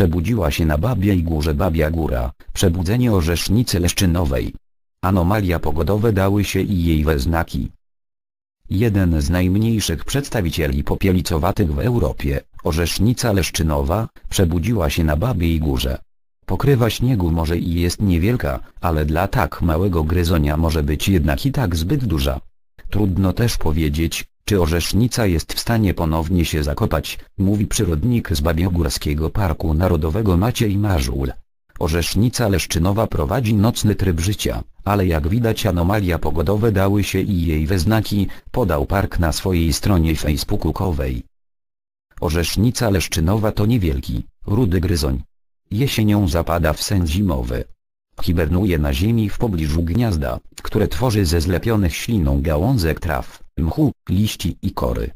Przebudziła się na Babiej Górze Babia Góra, przebudzenie orzesznicy leszczynowej. Anomalia pogodowe dały się i jej we znaki. Jeden z najmniejszych przedstawicieli popielicowatych w Europie, orzesznica leszczynowa, przebudziła się na Babiej Górze. Pokrywa śniegu może i jest niewielka, ale dla tak małego gryzonia może być jednak i tak zbyt duża. Trudno też powiedzieć, czy orzesznica jest w stanie ponownie się zakopać, mówi przyrodnik z Babiogórskiego Parku Narodowego Maciej Marzul. Orzesznica leszczynowa prowadzi nocny tryb życia, ale jak widać anomalia pogodowe dały się i jej we znaki, podał park na swojej stronie facebookowej. Orzesznica leszczynowa to niewielki, rudy gryzoń. Jesienią zapada w sen zimowy. Hibernuje na ziemi w pobliżu gniazda, które tworzy ze zlepionych śliną gałązek traw, mchu, liści i kory.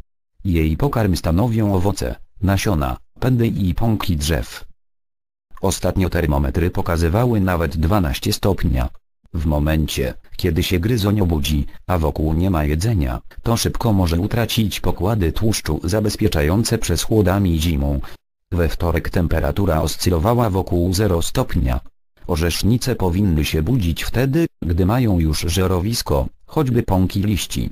Jej pokarm stanowią owoce, nasiona, pędy i pąki drzew. Ostatnio termometry pokazywały nawet 12 stopnia. W momencie, kiedy się gryzoń obudzi, a wokół nie ma jedzenia, to szybko może utracić pokłady tłuszczu zabezpieczające przed chłodami zimą. We wtorek temperatura oscylowała wokół 0 stopnia. Orzesznice powinny się budzić wtedy, gdy mają już żerowisko, choćby pąki liści.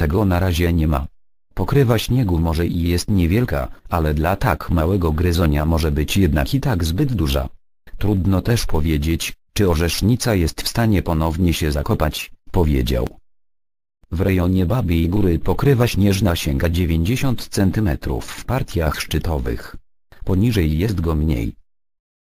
Tego na razie nie ma. Pokrywa śniegu może i jest niewielka, ale dla tak małego gryzonia może być jednak i tak zbyt duża. Trudno też powiedzieć, czy orzesznica jest w stanie ponownie się zakopać, powiedział. W rejonie Babiej Góry pokrywa śnieżna sięga 90 cm w partiach szczytowych. Poniżej jest go mniej.